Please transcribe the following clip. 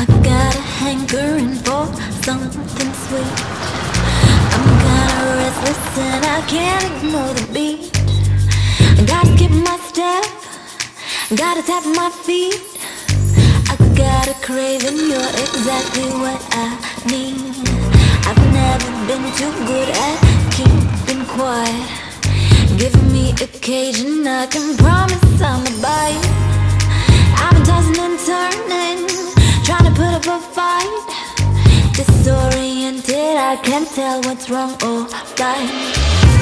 I got a hankering for something sweet. I'm kinda restless and I can't ignore the beat. I gotta skip my step, gotta tap my feet. I got a craving, you're exactly what I need. I've never been too good at keeping quiet. Give me occasion, I can promise I'ma buy it. A fight. Disoriented, I can't tell what's wrong or right.